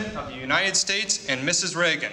President of the United States and Mrs. Reagan.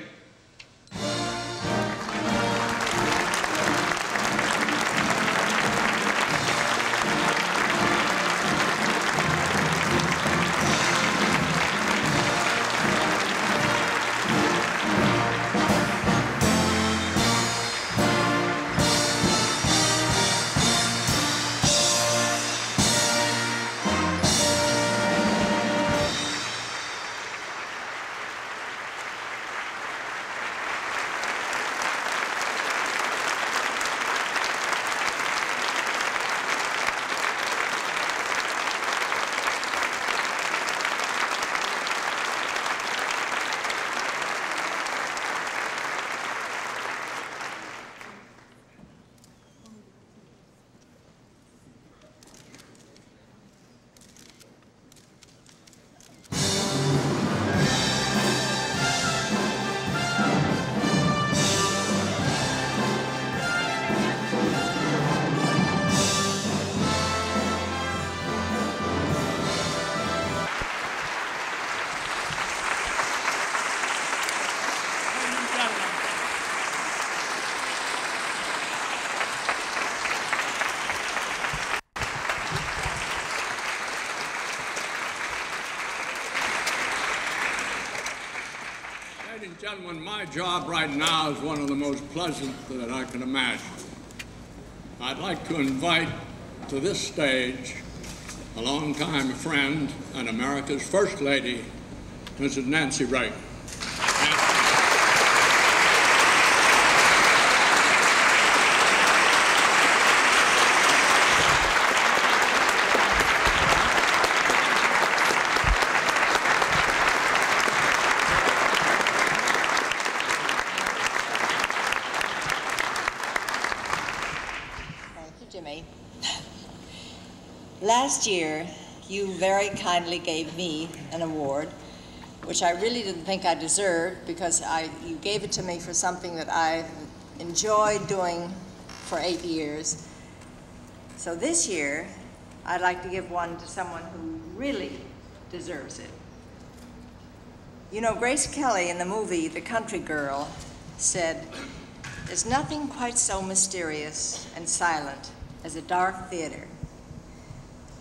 Gentlemen, my job right now is one of the most pleasant that I can imagine. I'd like to invite to this stage a longtime friend and America's First Lady, Mrs. Nancy Reagan. Thank you, Jimmy. Last year, you very kindly gave me an award, which I really didn't think I deserved because I, you gave it to me for something that I enjoyed doing for eight years. So this year, I'd like to give one to someone who really deserves it. You know, Grace Kelly in the movie The Country Girl said, There's nothing quite so mysterious and silent as a dark theater.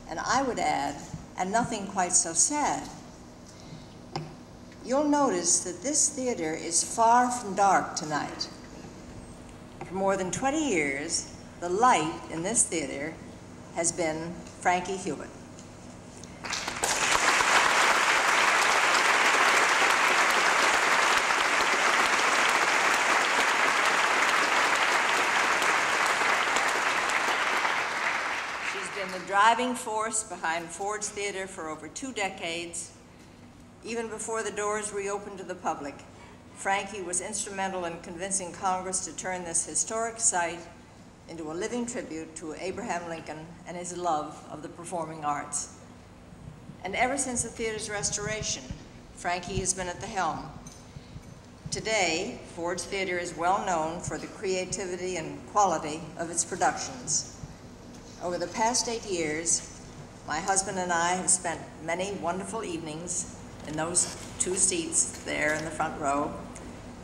And I would add, and nothing quite so sad. You'll notice that this theater is far from dark tonight. For more than 20 years, the light in this theater has been Frankie Hewitt. She's been the driving force behind Ford's Theater for over two decades. Even before the doors reopened to the public, Frankie was instrumental in convincing Congress to turn this historic site into a living tribute to Abraham Lincoln and his love of the performing arts. And ever since the theater's restoration, Frankie has been at the helm. Today, Ford's Theater is well known for the creativity and quality of its productions. Over the past eight years, my husband and I have spent many wonderful evenings in those two seats there in the front row,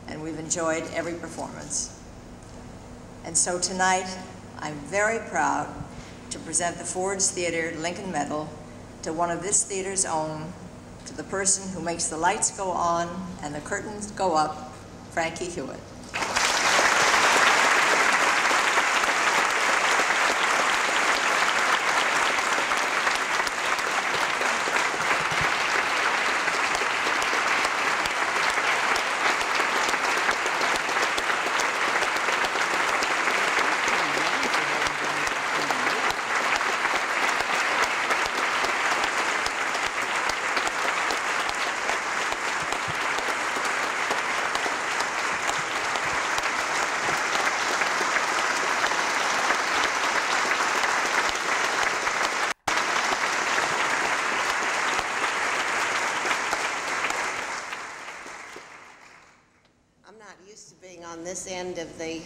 and we've enjoyed every performance. And so tonight, I'm very proud to present the Ford's Theater Lincoln Medal to one of this theater's own, to the person who makes the lights go on and the curtains go up, Frankie Hewitt. I'm not used to being on this end the,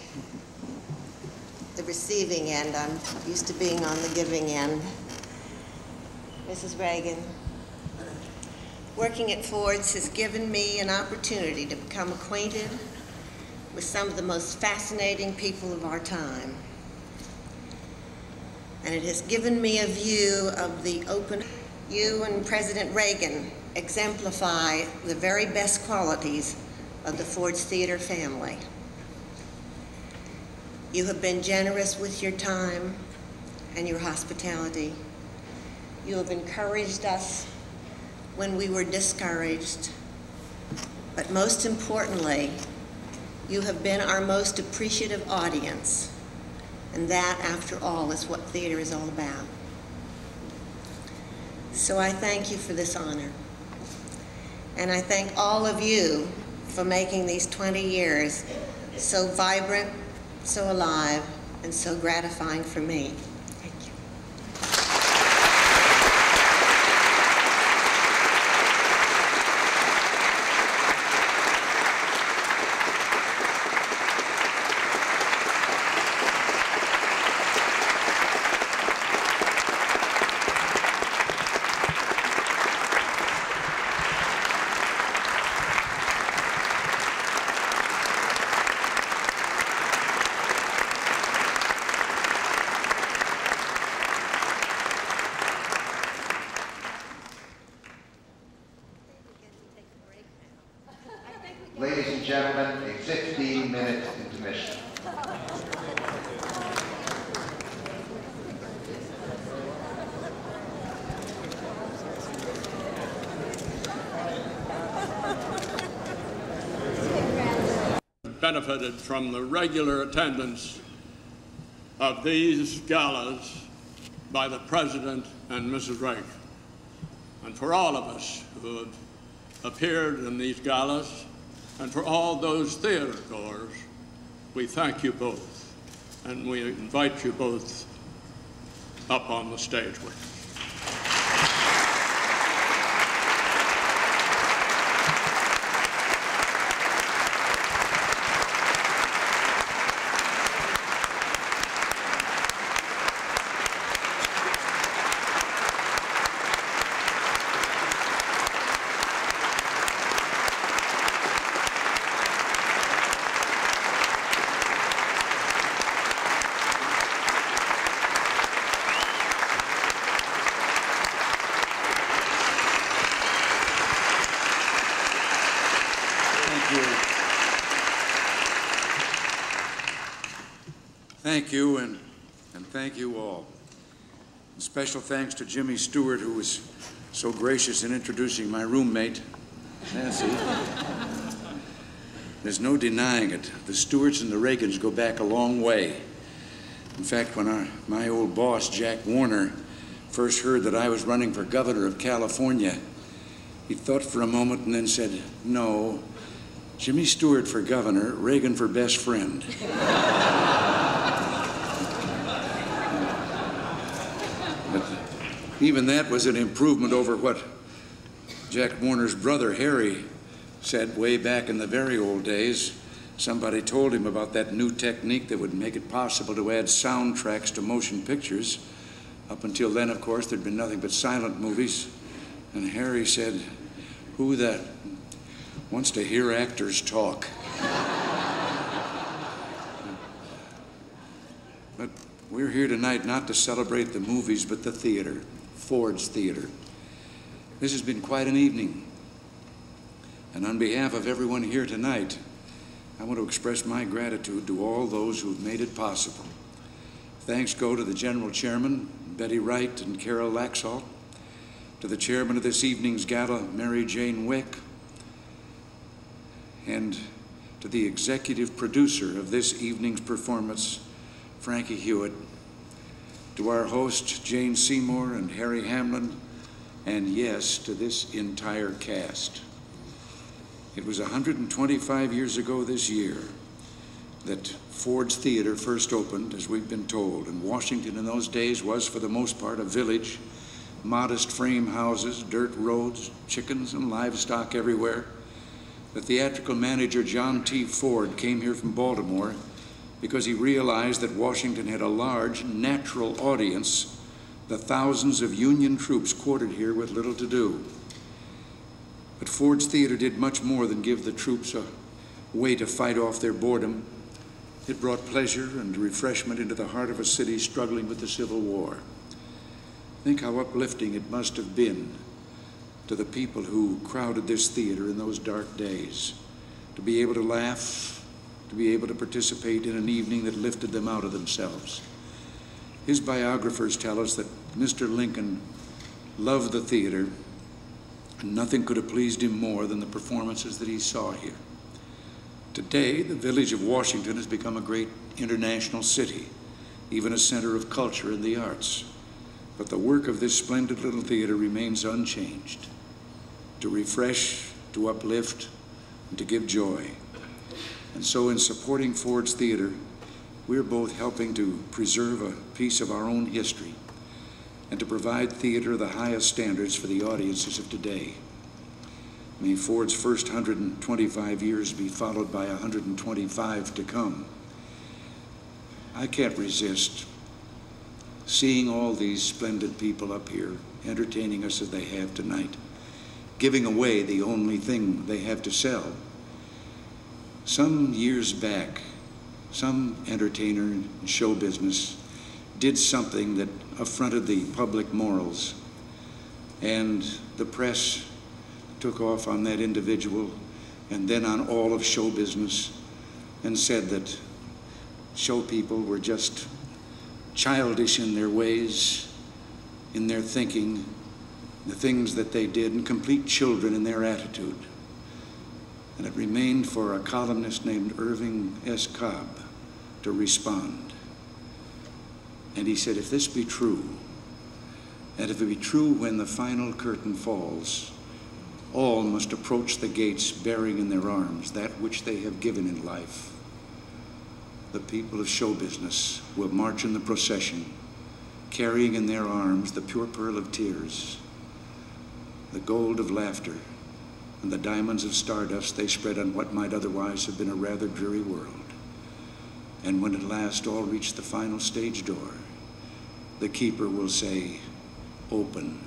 the receiving end. I'm used to being on the giving end. Mrs. Reagan, Working at Ford's has given me an opportunity to become acquainted with some of the most fascinating people of our time. And it has given me a view of the open. You and President Reagan exemplify the very best qualities of the Ford's Theater family. You have been generous with your time and your hospitality. You have encouraged us when we were discouraged. But most importantly, you have been our most appreciative audience. And that, after all, is what theater is all about. So I thank you for this honor. And I thank all of you for making these 20 years so vibrant, so alive, and so gratifying for me. Benefited from the regular attendance of these galas by the President and Mrs. Reagan. And for all of us who have appeared in these galas, and for all those theater goers, we thank you both. And we invite you both up on the stage with us. Thank you. Thank you, and, and thank you all. And special thanks to Jimmy Stewart, who was so gracious in introducing my roommate, Nancy. There's no denying it. The Stewarts and the Reagans go back a long way. In fact, when our, my old boss, Jack Warner, first heard that I was running for governor of California, he thought for a moment and then said, No, Jimmy Stewart for governor, Reagan for best friend. even that was an improvement over what Jack Warner's brother Harry said way back in the very old days. Somebody told him about that new technique that would make it possible to add soundtracks to motion pictures. Up until then, of course, there'd been nothing but silent movies. And Harry said, Who that wants to hear actors talk? but we're here tonight not to celebrate the movies, but the theater, Ford's Theater. This has been quite an evening. And on behalf of everyone here tonight, I want to express my gratitude to all those who've made it possible. Thanks go to the General Chairman, Betty Wright and Carol Laxalt, to the Chairman of this evening's gala, Mary Jane Wick, and to the executive producer of this evening's performance, Frankie Hewitt, to our hosts, Jane Seymour and Harry Hamlin, and yes, to this entire cast. It was 125 years ago this year that Ford's Theater first opened, as we've been told, and Washington in those days was, for the most part, a village, modest frame houses, dirt roads, chickens and livestock everywhere. The theatrical manager, John T. Ford, came here from Baltimore because he realized that Washington had a large natural audience, the thousands of Union troops quartered here with little to do. But Ford's Theater did much more than give the troops a way to fight off their boredom. It brought pleasure and refreshment into the heart of a city struggling with the Civil War. Think how uplifting it must have been to the people who crowded this theater in those dark days to be able to laugh, to be able to participate in an evening that lifted them out of themselves. His biographers tell us that Mr. Lincoln loved the theater, and nothing could have pleased him more than the performances that he saw here. Today, the village of Washington has become a great international city, even a center of culture and the arts. But the work of this splendid little theater remains unchanged to refresh, to uplift, and to give joy. And so, in supporting Ford's Theater, we're both helping to preserve a piece of our own history and to provide theater the highest standards for the audiences of today. May Ford's first 125 years be followed by 125 to come. I can't resist seeing all these splendid people up here entertaining us as they have tonight, giving away the only thing they have to sell. Some years back, some entertainer in show business did something that affronted the public morals, and the press took off on that individual and then on all of show business and said that show people were just childish in their ways, in their thinking, the things that they did, and complete children in their attitude. And it remained for a columnist named Irvin S. Cobb to respond. And he said, if this be true, and if it be true when the final curtain falls, all must approach the gates bearing in their arms that which they have given in life. The people of show business will march in the procession, carrying in their arms the pure pearl of tears, the gold of laughter, and the diamonds of stardust they spread on what might otherwise have been a rather dreary world. And when at last all reach the final stage door, the keeper will say, Open,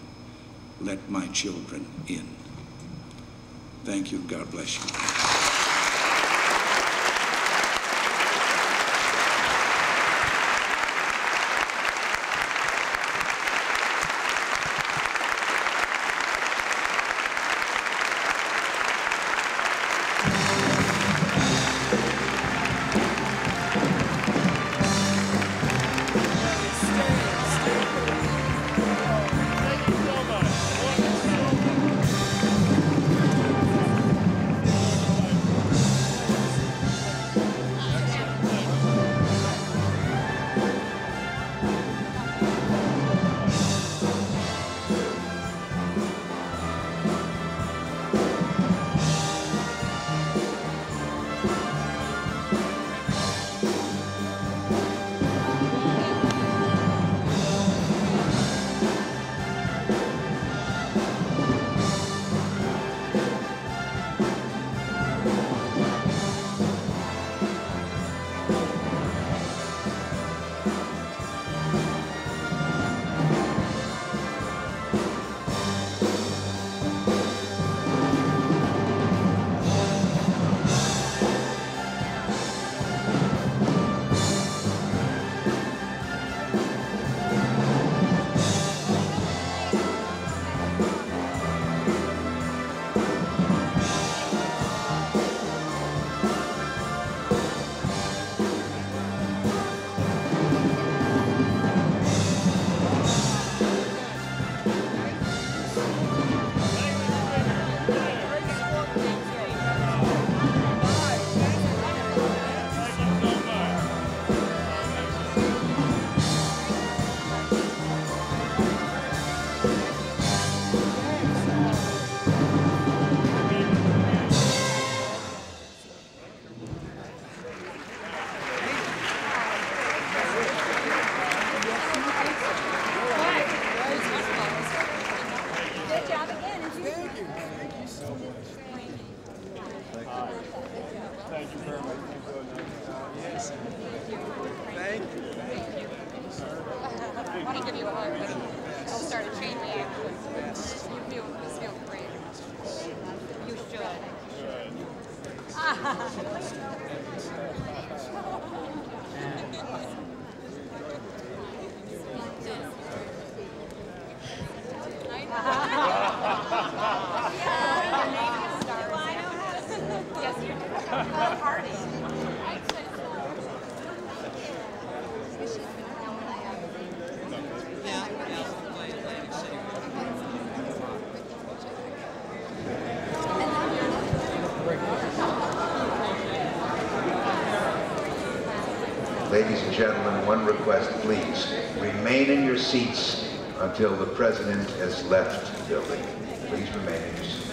let my children in. Thank you. God bless you. Ladies and gentlemen, one request, please. Remain in your seats until the president has left the building. Please remain in your seats.